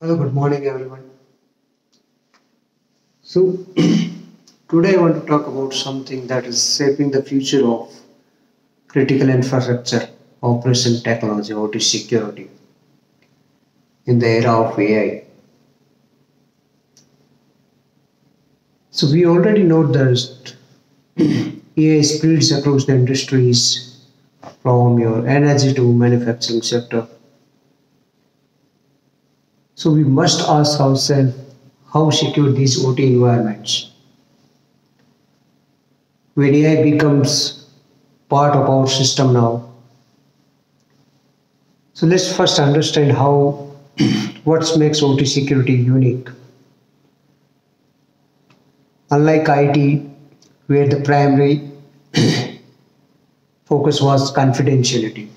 Hello, good morning, everyone. So, today I want to talk about something that is shaping the future of critical infrastructure, operation technology, OT security in the era of AI. So, we already know that AI spreads across the industries from your energy to manufacturing sector so we must ask ourselves how secure these OT environments. When AI becomes part of our system now, so let's first understand how what makes OT security unique. Unlike IT, where the primary focus was confidentiality,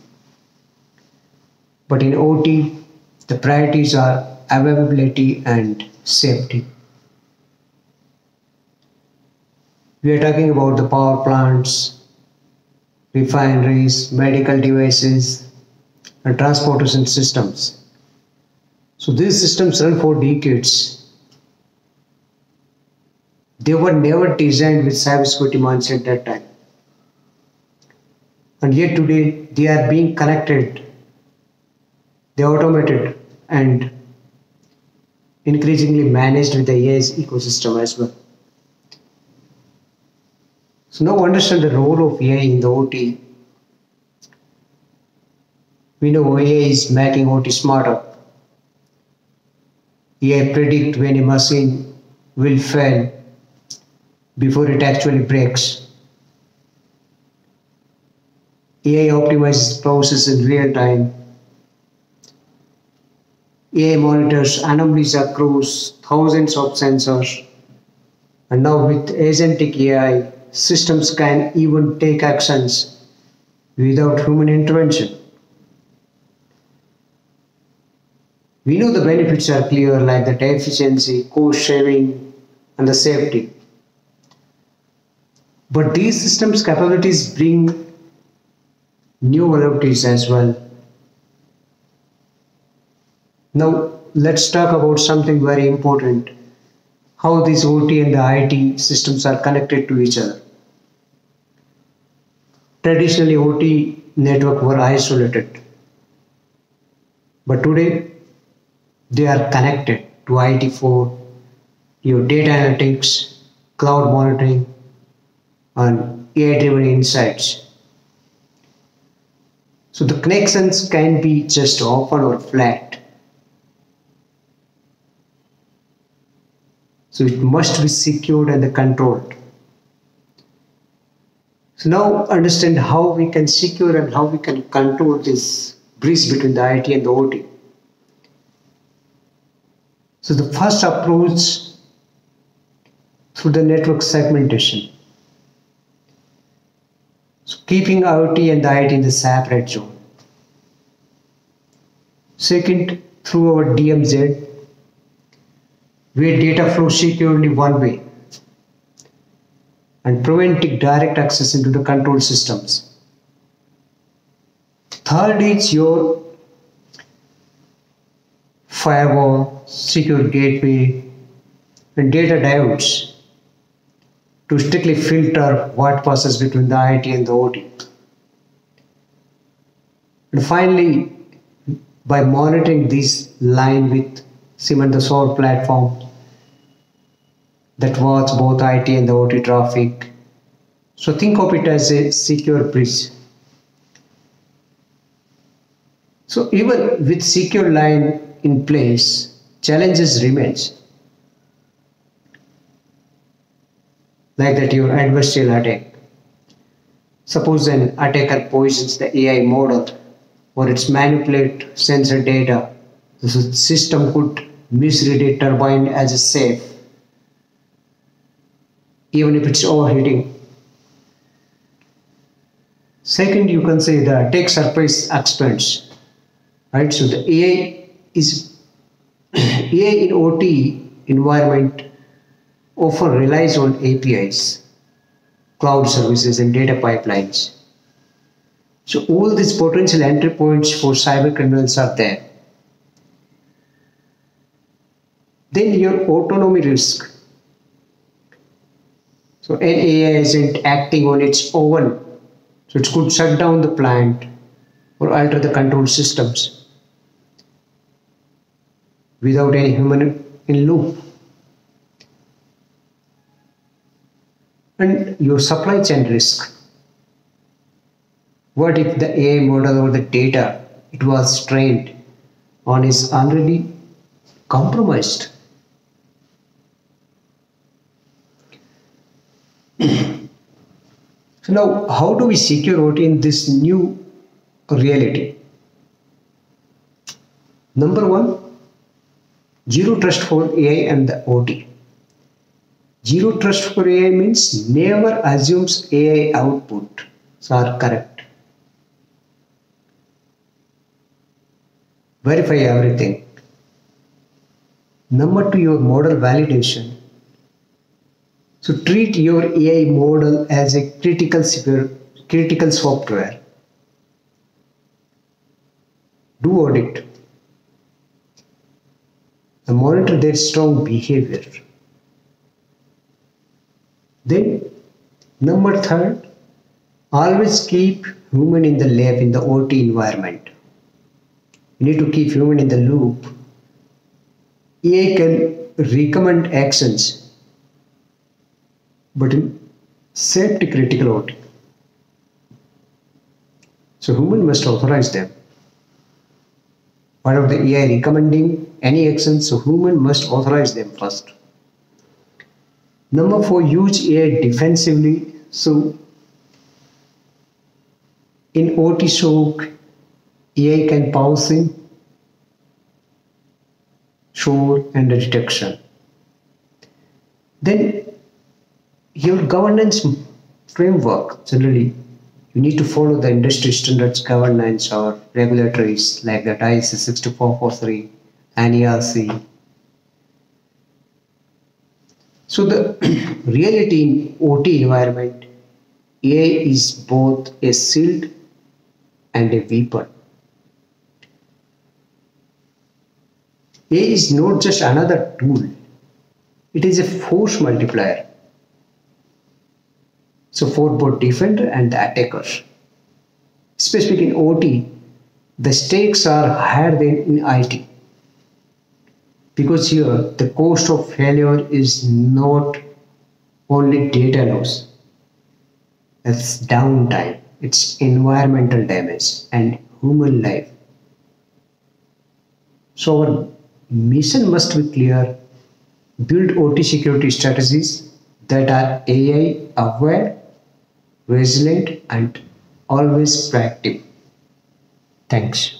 but in OT, the priorities are availability and safety. We are talking about the power plants, refineries, medical devices, and transportation systems. So these systems run for decades. They were never designed with cybersecurity mindset at that time. And yet today they are being connected, they automated and increasingly managed with the AI's ecosystem as well. So now understand the role of AI in the OT. We know AI is making OT smarter. AI predict when a machine will fail before it actually breaks. AI optimizes process in real time AI monitors anomalies across thousands of sensors. And now with agentic AI, systems can even take actions without human intervention. We know the benefits are clear like the efficiency, cost saving, and the safety. But these systems capabilities bring new vulnerabilities as well now let's talk about something very important. How these OT and the IT systems are connected to each other. Traditionally OT network were isolated. But today they are connected to IT for your data analytics, cloud monitoring, and AI driven insights. So the connections can be just open or flat. So it must be secured and controlled. So now understand how we can secure and how we can control this bridge between the IT and the OT. So the first approach through the network segmentation. So keeping IoT and the IT in the separate zone. Second, through our DMZ where data flows securely one way and preventing direct access into the control systems. Third is your firewall, secure gateway, and data diodes to strictly filter what passes between the IT and the OT. And finally, by monitoring this line with Cement the SOC platform that was both IT and the OT traffic. So think of it as a secure bridge. So even with secure line in place, challenges remains. Like that your adversarial attack. Suppose an attacker poisons the AI model or it's manipulate sensor data. The system could misread a turbine as a safe even if it's overheating. Second you can say the attack surface expense right? So the ai is ai in ot environment often relies on apis cloud services and data pipelines. So all these potential entry points for cyber criminals are there Then your autonomy risk. So an AI isn't acting on its own. So it could shut down the plant or alter the control systems without any human in loop. And your supply chain risk. What if the AI model or the data it was trained on is already compromised? so now how do we secure OT in this new reality? Number one, zero trust for AI and the OT. Zero trust for AI means never assumes AI output are correct. Verify everything. Number two, your model validation. So treat your AI model as a critical critical software. Do audit. And monitor their strong behavior. Then number third, always keep human in the lab in the OT environment. You need to keep human in the loop. AI can recommend actions but in safety critical OT. So human must authorize them. Of the AI recommending any action, so human must authorize them first. Number four, use AI defensively. So in OT SOC, AI can pause in, show and detection. Then your governance framework generally you need to follow the industry standards governance or regulatories like that IEC 62443 and NERC. So the reality in OT environment, AI is both a shield and a weapon. AI is not just another tool, it is a force multiplier so for both defender and the attacker. Especially in OT, the stakes are higher than in IT. Because here the cost of failure is not only data loss, it's downtime, it's environmental damage and human life. So our mission must be clear, build OT security strategies that are AI aware resilient and always proactive. Thanks.